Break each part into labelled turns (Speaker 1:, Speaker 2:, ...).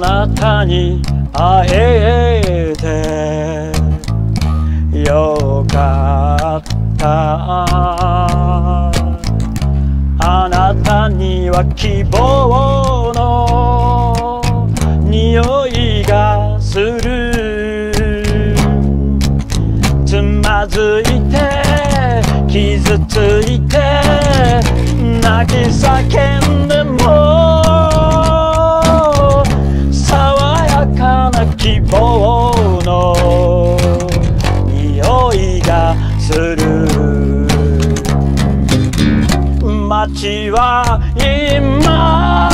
Speaker 1: なたに会えてよかった。あなたには希望の匂い。街は今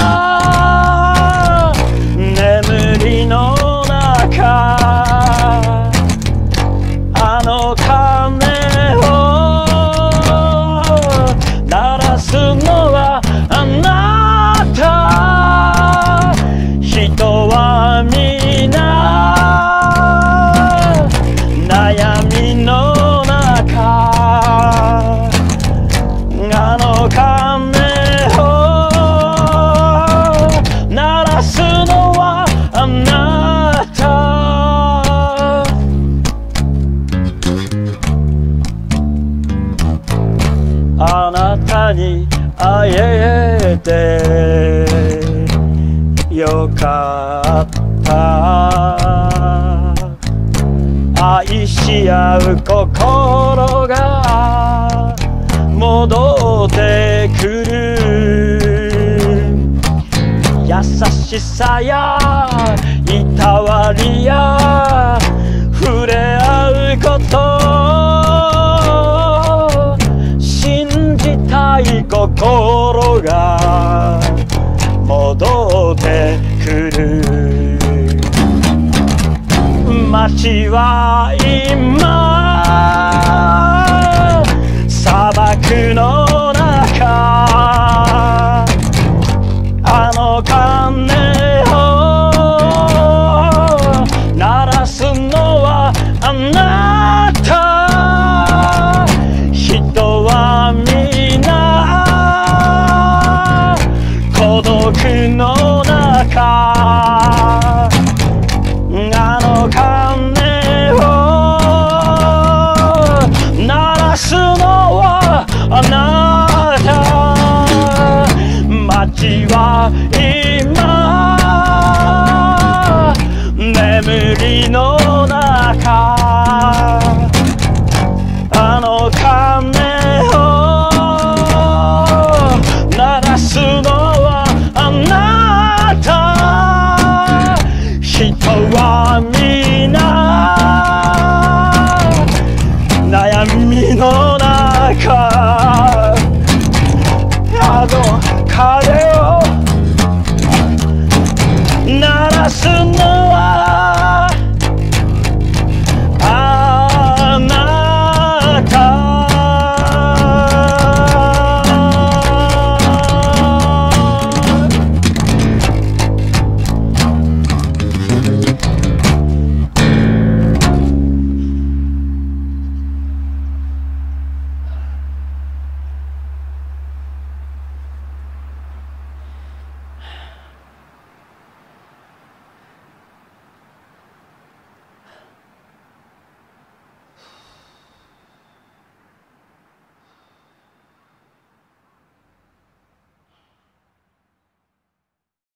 Speaker 1: 眠りの中あの鐘を鳴らすのはあなた。人は皆悩みのなに会えてよかった。愛し合う心が戻ってくる。優しさやいたわりや触れ合うこと街は今今眠りの中